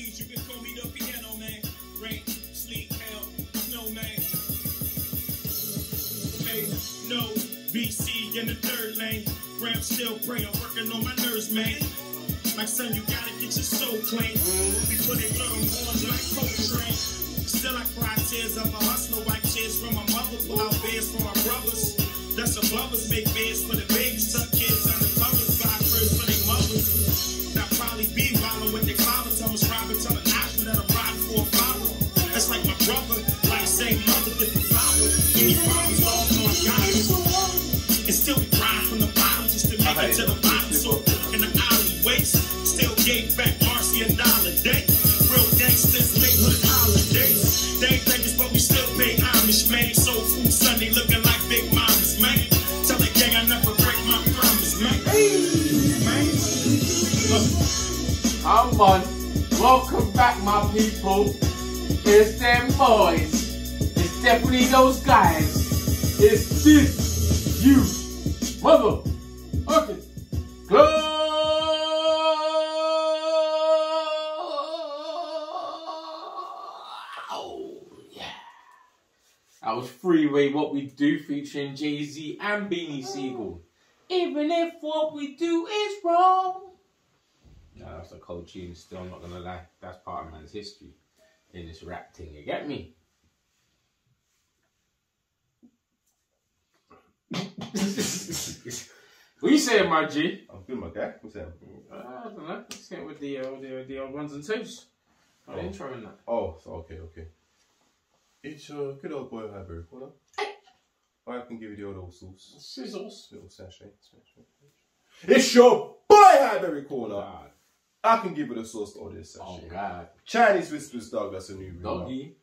please, you can call me the piano man. Rain, sleep, hell, snowman. Hey, no, BC in the third lane. Grab, still pray, I'm working on my nerves, man. My son, you gotta get your soul clean. Before they blow them horns like Coltrane. Still, I cry tears of a hustler, wipe tears from my mother, pull out beds for my brothers. That's above us, make beds for the babies, tuck kids father. Any problems, all know I got. And still from the bottom just to make it to the bottom. So in the still gave back dollar day. They but we still looking like big mamas, man. Tell the gang I never break my promise, man. Come on. Welcome back, my people. It's them boys. Definitely those guys. It's this, you, mother, okay. Oh, yeah. That was Freeway What We Do featuring Jay Z and Beanie Sigel. Even if what we do is wrong. Yeah, that's a cold tune. Still, I'm not gonna lie. That's part of man's history in this rap thing. You get me? What you saying, my G? I'm good, my guy. What's that? Uh, I don't know. Let's get with the uh, the, the old ones and twos. Oh, Oh. intro and that. Oh, so okay, okay. It's your good old boy Highberry Corner. I can give you the old old sauce. Sizzles. Little sachet. sachet. It's your boy Highberry Corner. God. I can give you the sauce to all this sachet. Oh. God. Chinese whispers, dog. That's a new rumor. Doggy.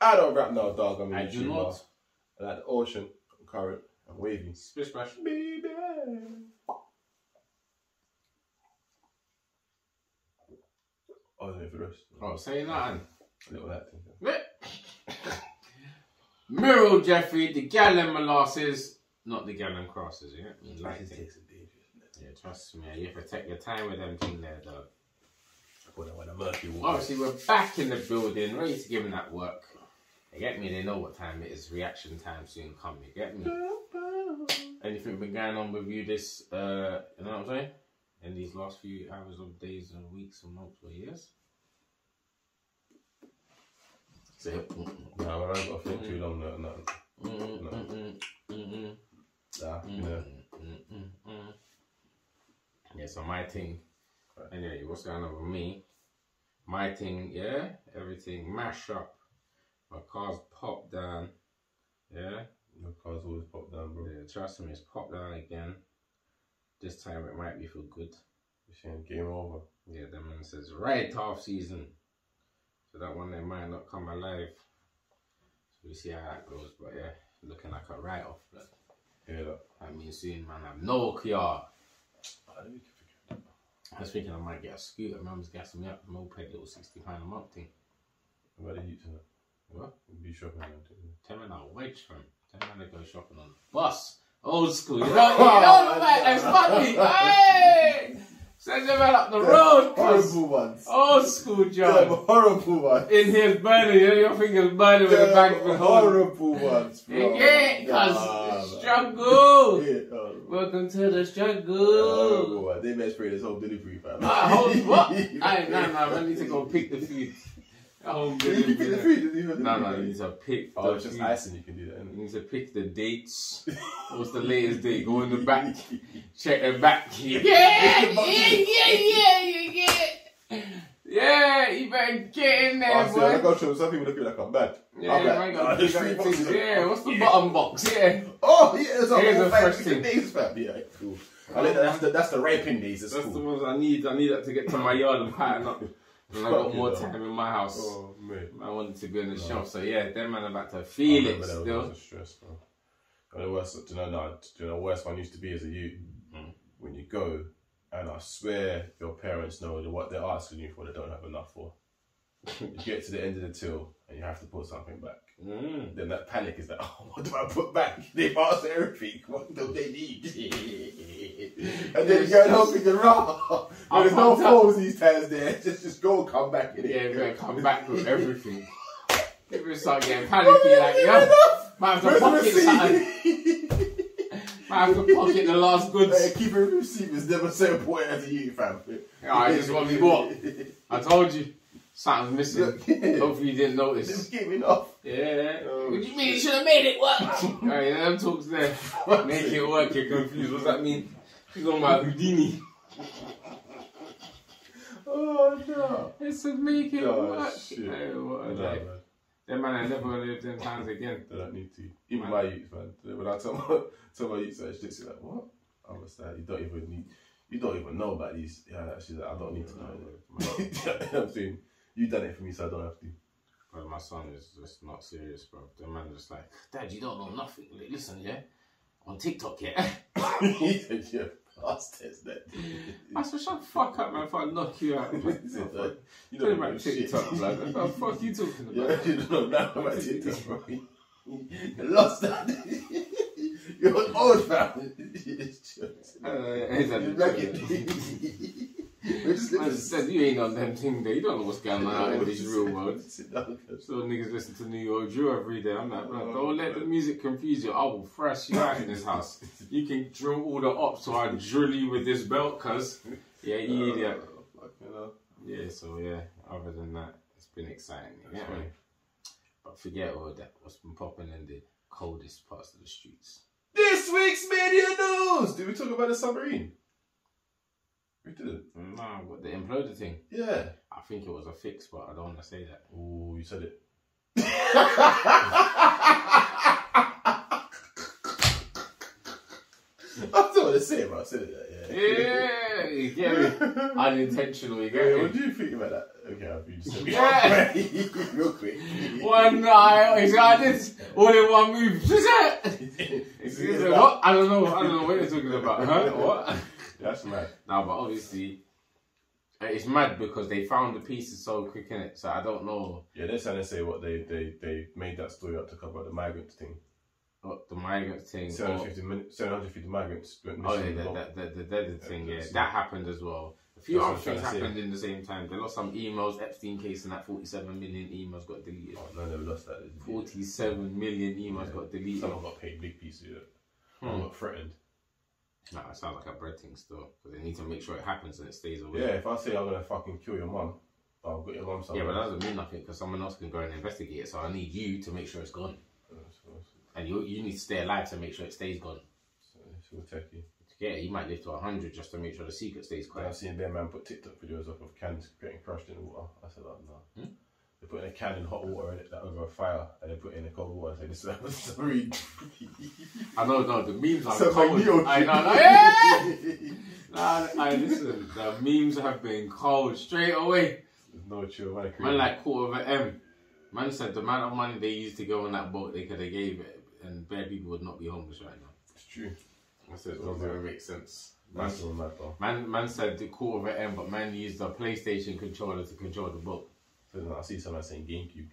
I don't rap now, dog. I'm a I do not. I like the ocean, current, and wavy. Splish splash. Baby. Oh, no, for the rest. Oh, say nothing. Little that thing. Jeffrey, the gallon molasses, not the gallon crosses, yeah? You like takes a. Yeah, trust me, you have to take your time with them thing there, dog. Put that with the murky water. Obviously, we're back in the building, ready to give them that work. You get me? They know what time it is. Reaction time soon come. You get me? Anything been going on with you this, uh, you know what I'm saying? In these last few hours of days and weeks and months or years? Say it. No, I don't got to think too long. No, no. Mm. Nah, you know. Yeah, so my thing. Anyway, what's going on with me? My thing, yeah, everything mash up. My car's popped down. Yeah, Your car's always popped down, bro. yeah trust me, it's popped down again. This time it might be for good. You're saying game over. Yeah, the man says right off season. So that one they might not come alive. So we see how that goes. But yeah, looking like a write off. Yeah, that. I mean, soon, man, have no car. I need to. I was thinking I might get a scooter. Mum's gassing me up. Moped, little sixty pound a month thing. About the youth, innit? What? We'll be shopping too. Ten wedge from. Ten man to go shopping on the bus. Old school. You know, you know the man that's funny. Hey, send them out up the road. Horrible ones. Old school Them horrible ones. In his burning, you know, your fingers burning with the bag of hole. horrible ones, bro. Yeah, man. struggle. Yeah. Welcome to the Horrible struggle. ones. They must spray this whole delivery, fam. Ah, hold, what? I nah, nah, I need to go pick the food. Oh, Home You can pick the food. doesn't No, do no, you need to pick Oh, the it's just food. icing. You can do that. You need to pick the dates. What's the latest date? Go in the back, check the back. Yeah, yeah, yeah, yeah, yeah, yeah. Yeah, you better get in there, Oh, see, I boy. got some some people looking like I'm bad. Yeah, I'm like, man, got there's three three boxes. Yeah, what's the bottom box? Yeah. Oh, yeah, there's a Here's whole the five first different thing. days, fam. Yeah, cool. I think that's the that's the raping days. It's That's the ones I need. I need that to get to my yard and pattern up. And I got more time in my house. Oh. I wanted to go in the No. shop. So yeah, them man about to feel it still. stress. And the worst, do you know, no, do you know, the worst one used to be as a youth Mm. when you go, and I swear your parents know what they're asking you for, they don't have enough for. you get to the end of the till and you have to put something back. Mm. Then that panic is like, oh, what do I put back? They've asked everything. What do they need? and then you go and in the raw. There's no phones these times there. Just just go and come back. innit? Yeah, you better come back with everything. People start getting panicky like, yo, Might have to pocket something. Might have to pocket the last Hey, goods. keeping receipts is never so important as a you, fam. Alright, this is what we bought. I told you. Something's missing. Yeah. Hopefully you didn't notice. This gave me enough. Yeah. Oh, what do you mean you should have made it work? Alright, them talks there. Make it work, you're confused. What's that mean? She's on my Houdini. No. It said make it Oh, work. shit. A No, life. man. That man I never gonna live them times again. They don't need to. Even Man. my youth, man. When I tell my tell my youth such this, like, what? I was like, you don't even need, you don't even know about these. Yeah, she's like, I don't need to know. it. I'm saying, you done it for me, so I don't have to. But my son is just not serious, bro. The man just like, Dad, you don't know nothing. Listen, yeah, on TikTok, yeah. yeah, bastards, that. I said, shut the fuck up, man, if I knock you out. He said, like, you don't know about shit. TikTok, like, what the fuck are you talking about? Yeah, you don't know about TikTok, bro. You lost that. You're old, fam. Uh, he's You're like, black it. Just Man said you ain't on them thing there. You don't know what's going on in this real world. Sit down, cuz. So niggas listen to New York Drill every day. I'm like, bro, don't let the music confuse you. I will thrash you out in this house. You can drill all the ops, so I drill you with this belt, cuz. Yeah, you idiot. Uh, fucking. Yeah, so yeah, other than that, it's been exciting. You get me? Right. But forget all that. What's been popping in the coldest parts of the streets? This week's media news. Did we talk about the submarine? We didn't. Nah, what the imploder thing? Yeah. I think it was a fix, but I don't want to say that. Oh, you said it. I don't want to say it, but I said it. Yeah. Yeah, you get me? Unintentional, you get Yeah, me? what do you think about that? Okay, I'll be just Yeah. real quick. One eye, he's got this all in one move. Is it? Excuse me, what? I don't know. I don't know what you're talking about. Huh? What? That's mad. Now, but obviously, uh, it's mad because they found the pieces so quick in it. So I don't know Yeah, they're trying to say what they they they made that story up to cover the migrant thing. what the migrant thing. Or, 750, min- 750 migrants went oh yeah, along. the, the, the, the dead thing. Yeah, that's- that happened as well. A few That's other things trying to say. happened in the same time. They lost some emails. Epstein case and that 47 million emails got deleted. Oh, no, they lost that. 47 million emails Yeah. got deleted. Someone got paid big piece of it. Hmm. Got threatened. Nah, it sounds like a bread thing still. Because they need to make sure it happens and it stays away. Yeah, if I say I'm gonna fucking kill your mum, I've got your mum Yeah, somewhere. but that doesn't mean nothing because someone else can go and investigate it. So I need you to make sure it's gone, and you you need to stay alive to make sure it stays gone. It's all techie. Yeah, you might live to hundred just to make sure the secret stays I've quiet. seen their man put TikTok videos up of cans getting crushed in water. I said, oh, no. Hmm? They put in a can in hot water in it that over a fire, and they put it in a cold water and say, this is to read. I know, no, the memes are So cold. I know, no, yeah. Nah, I listen. The memes have been cold straight away. There's no chill, man. Man, like quarter of an M. Man said the amount of money they used to go on that boat, they could have gave it, and bare people would not be homeless right now. It's true. I said it doesn't even make sense. Man, That's all mad, bro. man, man said the quarter of an M, but man used the PlayStation controller to control the boat. I see someone saying GameCube.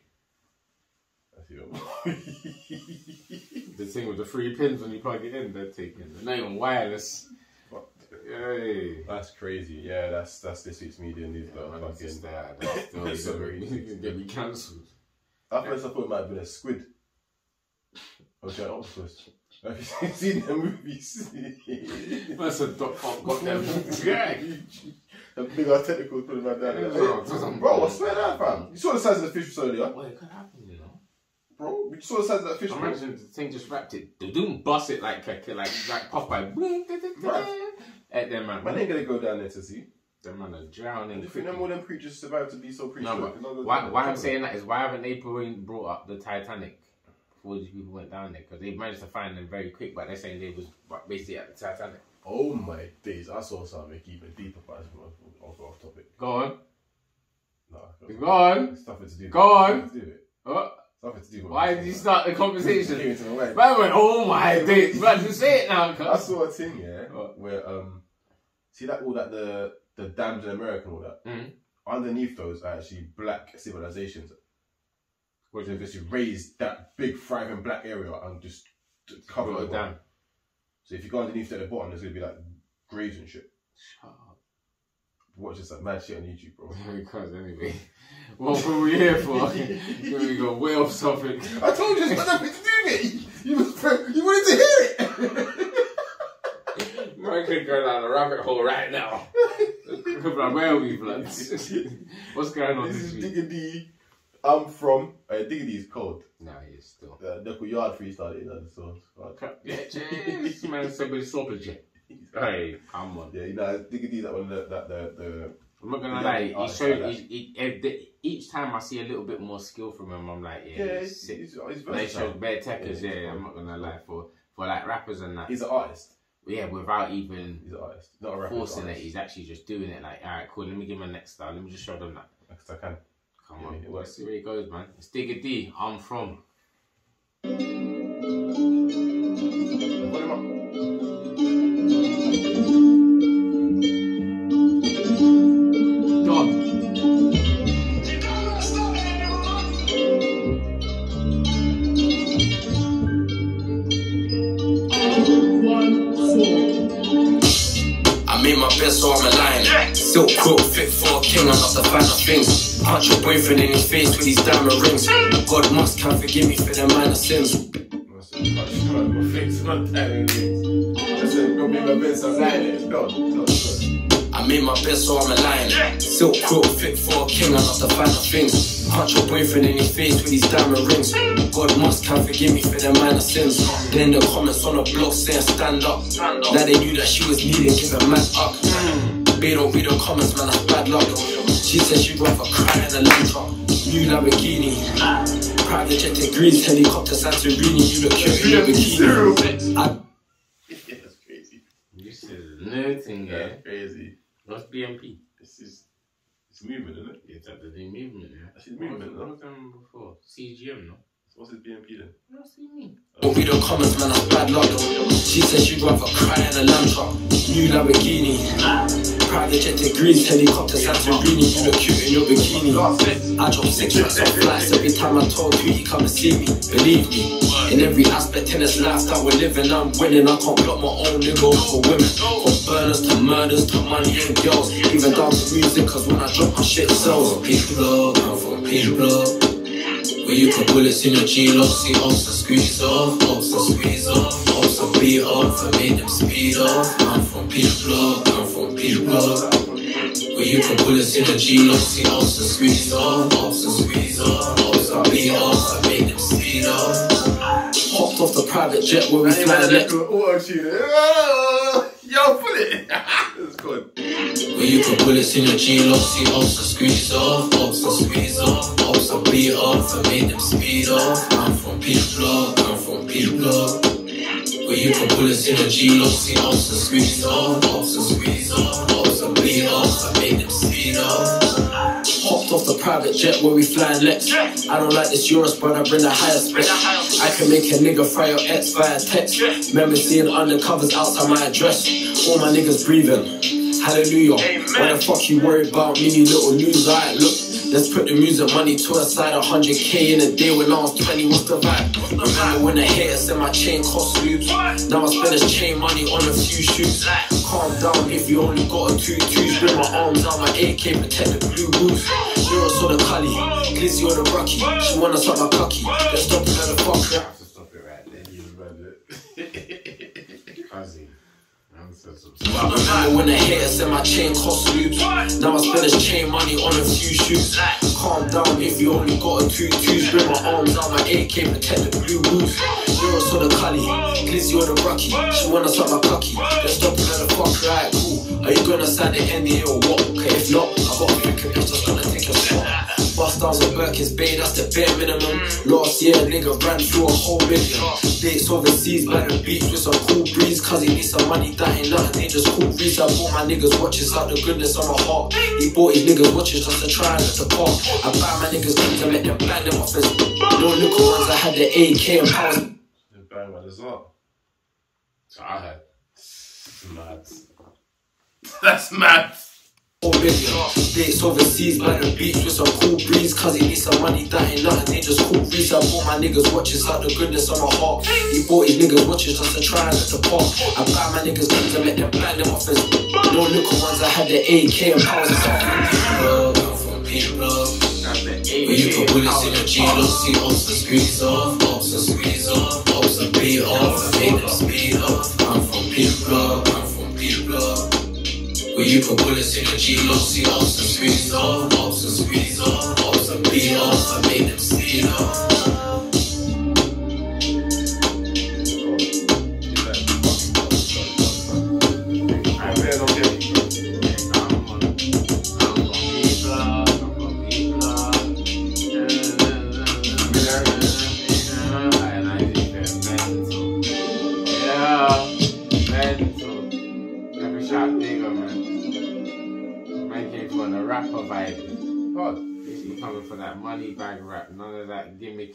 I see The thing with the three pins when you plug it in, they're taking. They're not even wireless. Hey. That's crazy. Yeah, that's that's this week's media news. Yeah, though. man, it's just Fucking- that. That's still so crazy. get me cancelled. At first, I thought it might have been a squid. Giant octopus. Have you seen the movies? That's a dot pop got them. Yeah. A big ass tentacles putting that down. Yeah, bro, I swear that, fam. You saw the size of the fish we earlier, Well, it could happen, you know. bro. You saw the size of that fish. bro. Imagine the thing just wrapped it. They don't bust it like like like, like puff by. At them man. Man ain't gonna go down there to see. Them man are drowning. Do you think them more than preachers survived to be so preached? No, but why, why I'm saying that is why haven't they brought up the Titanic before these people went down there? Because they managed to find them very quick, but they're saying they was basically at the Titanic. Oh my days! I saw something even deeper, but I'll go off topic. Go on, No, go on. It's nothing to do. Go on. To do it. Oh, Nothing to do with why did you start the conversation? into my mind. Man went, oh my days, man, just say it now, I cuz. saw a thing, yeah, What? where um, see that all that the the dams in America and all that. Mhm. Underneath those are actually black civilizations. Which They've just raised that big thriving black area and just t- cover it down. So if you go underneath at the bottom, there's gonna be like graves and shit. Shut up watches like mad shit on YouTube, bro. Because anyway, what were we here for? Here we go way off topic. I told you it's not nothing to do with it. You, you wanted to hear it. no, I could go down a rabbit hole right now. where are we, bloods? What's going on this, this is week? Diggity. I'm from. Uh, Diggity is cold. Nah, he's still. Uh, Nickel Yard freestyle, you know, so. Yeah, cheers, man. somebody's stop it, Hey, come on. Yeah, you know, Digga D, that one, that, that, the, the, I'm not gonna lie. He showed like he, he, each time I see a little bit more skill from him. I'm like, yeah, yeah, he's he's, he's, They showed bare techers, Yeah, yeah, I'm not gonna lie for for like rappers and that. He's an artist. Yeah, without even He's an artist. Not a rapper. forcing it, he's actually just doing it. Like, all right, cool. Let me give him a next style. Let me just show them that. Because I can. Come Yeah, on, it let's works. see where he goes, man. It's Digga D. I'm from. So I'm a lion. Silk quilt, fit for a king, I'm not the finer things. Punch your boyfriend in his face with these diamond rings. God must can forgive me for the minor sins. Bed. I made my best, so I'm a lion. Silk quilt, fit for a king, I'm not the finer things. Punch your boyfriend in his face with these diamond rings. God must can forgive me for the minor sins. Then the comments on the blog saying stand up. Now they knew that she was needing, give a man up. They don't read the comments, man, that's bad luck. She said she'd rather cry than a lamb. New Lamborghini. Private jet to Greece, helicopter Santorini. You look cute in your bikini. I Yeah, that's crazy. This is nothing, yeah. That's crazy. What's BMP? This is. It's movement, isn't it? It's at the new movement, yeah. That's his movement, What no? was before? CGM, no? What's his BMP then? What's he mean? don't read the comments, man, that's bad luck. She said she'd rather cry in a lamb truck. New Lamborghini. Private jet to Greece, helicopter Santorini. You look cute in your bikini. I drop six racks on flights every time I told you you come and see me. Believe me, in every aspect in this life that we're living, I'm winning. I can't block my own nigga for women. From burners to murders to money and girls. Even down to music, cause when I drop my shit sells. P Block, I'm from Peach Where you put bullets in your G-Log, see ops and squeeze off, ops and squeeze off, ops and beat off, and make them speed off. I'm from blood, I'm from blood. Where you put bullets in your G-Log, see ops and squeeze off, ops and squeeze off, ops and beat off, and make them speed off. Hopped off the private jet where we fly. Oh, Yo, pull it. That's good. Where you put bullets in your G-Log, see ops and squeeze off, ops and squeeze off, beat off, and make them speed off. I'm from P Block, I'm from P Block. Where you put bullets in your G-Log, see ops and squeeze off, ops and squeeze off, ops and beat off, and make them speed off. Hopped off the private jet where we flying Lex. I don't like this Euros, but I bring the highest spec. I can make a nigga fry your ex via text. Remember seeing undercovers outside my address. All my niggas breathing. Hallelujah. Why the fuck you worry about me, you little loser? Alright, look. Let's put the music money to the side. 100k in a day when I was 20. What's the vibe? Remember when the haters said my chain cost loops? Now I spend this chain money on a few shoes. Calm down if you only got a two twos. Bring my arms out, my AK protect the blue boots. You're so the Cully, Glizzy or the Rocky. She wanna suck my cocky. Let's stop let the fuck. I have to stop it right there. You remember it. Cousin. I'm Remember when the haters said my chain cost loops? Now I spend this chain money on a few shoes. Calm down if you only got a two twos. Bring my arms out, my AK protect the blue boots. You're so the Cully, Glizzy on the Rocky. She wanna suck my cocky. Let's stop it, the fuck. Right, cool. Are you gonna sign the NDA or what? Okay, if not, I got a freaking bitch that's gonna take a shot. Bust downs at Birkin's Bay, that's the bare minimum. Last year, nigga ran through a whole million. Dates overseas by the beach with some cool breeze. Cause he needs some money, that ain't nothing, they just cool breeze. I bought my niggas watches out the goodness of my heart. He bought his niggas watches just to try and let the. I buy my niggas guns and let them bang them off his. No little ones, I had the AK and powers. Bang as well. So I heard. Mad. That's mad. Four million. Dates overseas by the beach with some cool breeze. Cause he needs some money, that ain't nothing, they just cool breeze. I bought my niggas watches out the goodness of my heart. He bought his niggas watches just to try and let the park. I buy my niggas guns and let them bang them off his. No little ones, I had the AK and powers. I'm from Peach Where you put bullets in your G-Log, see ops and squeeze off, ops and squeeze off, ops and beat off, make them speed off. I'm from P Block, Where you put bullets in the G-Lock, see ops and squeeze off, ops and squeeze off, ops and beat off, and make them speed off.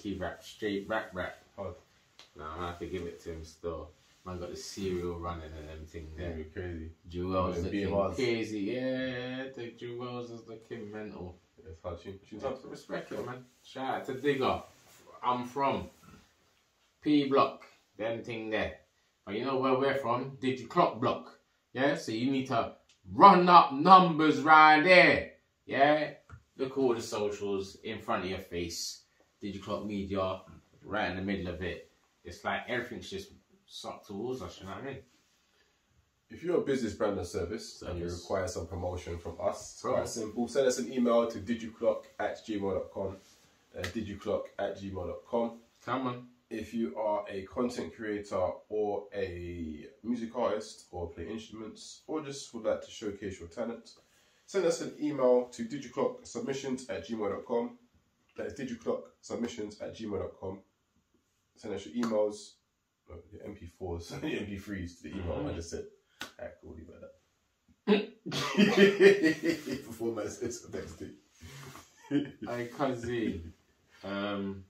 Gimmicky rap, straight rap rap. Hard. Nah, I'm gonna have to give it to him still. Man got the cereal running and everything Yeah, there. be crazy. Jewels Yeah, looking BMRs. crazy. Yeah, the Jewels is looking mental. It's hard. Time up. to respect it, man. Shout out to Digga. I'm from P Block, them thing there. But you know where we're from? Did You Clock Block. Yeah, so you need to run up numbers right there. Yeah, look at all the socials in front of your face. Did You Clock Media, right in the middle of it. It's like everything's just sucked towards us, you know what I mean? If you're a business brand or service and you require some promotion from us, it's Bro. quite simple. Send us an email to didyouclock at gmail.com. Uh, didyouclock at gmail.com. Come on. If you are a content creator or a music artist or play instruments or just would like to showcase your talent, send us an email to didyouclocksubmissions at gmail.com. That is didyouclocksubmissions at gmail.com. Send us your emails, uh, your MP4s, your MP3s to the email I just said. Alright, cool, leave it at that. Before says the next thing. Hey, cousin. Um,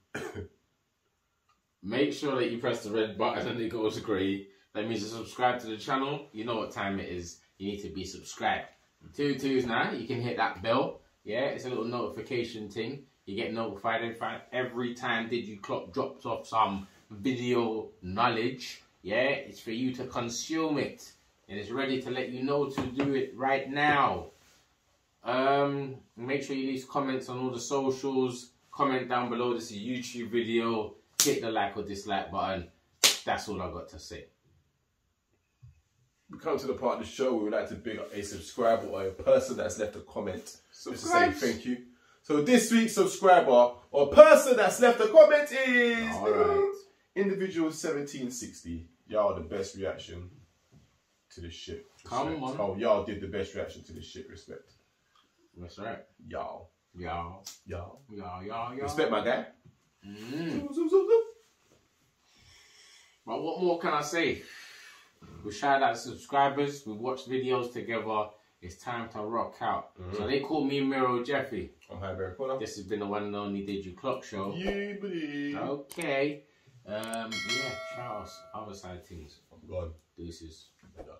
make sure that you press the red button and it goes grey. That means you subscribe to the channel. You know what time it is. You need to be subscribed. Two twos now. You can hit that bell. Yeah, it's a little notification thing. You get notified every, every time Did You Clock drops off some video knowledge. Yeah, it's for you to consume it. And it's ready to let you know to do it right now. Um, make sure you leave comments on all the socials. Comment down below. This is a YouTube video. Hit the like or dislike button. That's all I got to say. We come to the part of the show where we like to big up a subscriber or a person that's left a comment just to say Subscribe. thank you. So this week's subscriber or person that's left a comment is All right. individual 1760. Y'all the best reaction to the shit. Come Respect. on. Oh, y'all did the best reaction to the shit. Respect. That's right. Y'all. Y'all, Y'all. y'all, y'all, y'all. Respect my guy. Mm. Zoom, zoom, zoom, zoom. But what more can I say? We shout out subscribers. We watch videos together. It's time to rock out. So they call me Mero Jefe. I'm Highberry Corner. This has been the one and only Did You Clock Show. Yeah, buddy. Okay. Um, yeah, Charles. Other side things. I'm gone. Deuces. I'm done.